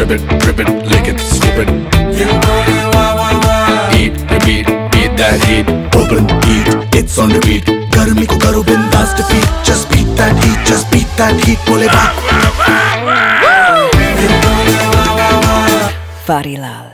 Rip it, rip it, lick it, slip it. You body wah wah wah. Eat, repeat, beat that heat. Open, eat, it's on repeat. गर्मी को करो बिंदास defeat. Just beat that heat, just beat that heat. बोले बात. Farilal